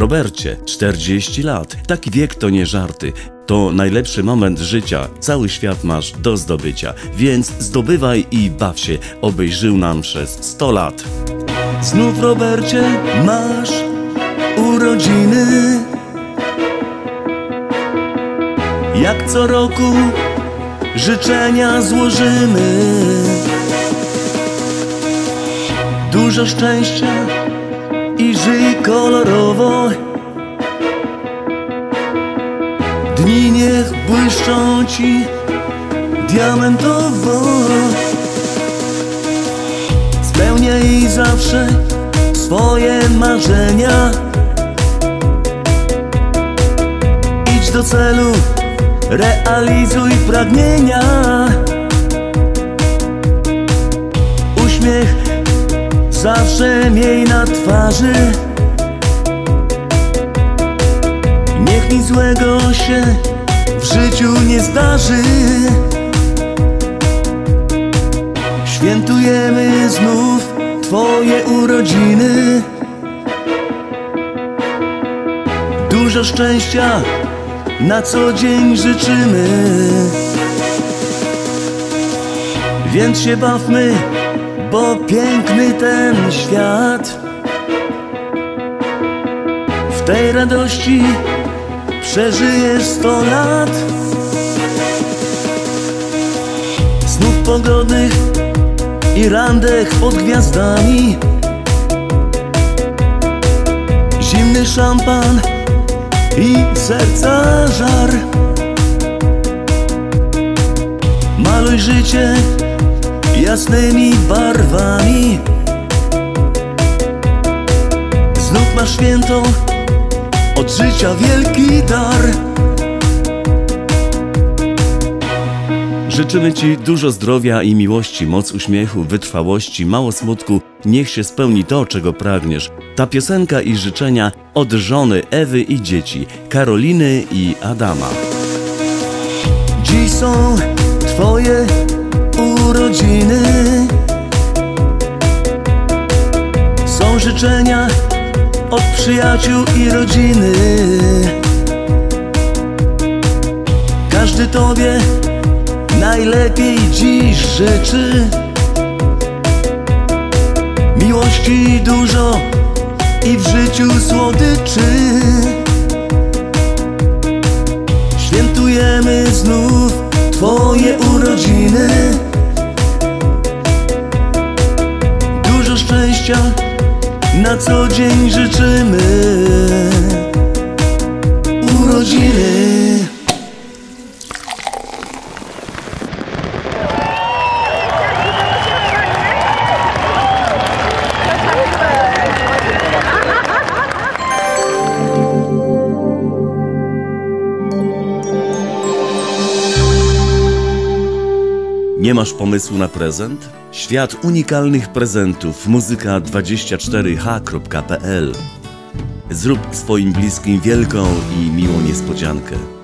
Robercie, 40 lat. Taki wiek to nie żarty. To najlepszy moment życia. Cały świat masz do zdobycia. Więc zdobywaj i baw się, obyś żył nam przez 100 lat. Znów Robercie masz urodziny. Jak co roku życzenia złożymy. Dużo szczęścia żyj kolorowo. Dni niech błyszczą ci diamentowo. Spełniaj zawsze swoje marzenia. Idź do celu, realizuj pragnienia. Zawsze miej na twarzy. Niech nic złego się w życiu nie zdarzy. Świętujemy znów Twoje urodziny. Dużo szczęścia na co dzień życzymy. Więc się bawmy, bo piękny ten świat. W tej radości przeżyjesz sto lat. Znów pogodnych i randek pod gwiazdami. Zimny szampan i serca żar. Maluj życie jasnymi barwami. Znów masz święto, od życia wielki dar. Życzymy Ci dużo zdrowia i miłości, moc uśmiechu, wytrwałości, mało smutku. Niech się spełni to, czego pragniesz. Ta piosenka i życzenia od żony Ewy i dzieci, Karoliny i Adama. Dziś są Twoje urodziny. Są życzenia od przyjaciół i rodziny. Każdy Tobie najlepiej dziś życzy Miłości dużo i w życiu słodyczy Świętujemy znów Twoje urodziny szczęścia. Na co dzień życzymy Nie masz pomysłu na prezent? Świat unikalnych prezentów muzyka24h.pl Zrób swoim bliskim wielką i miłą niespodziankę.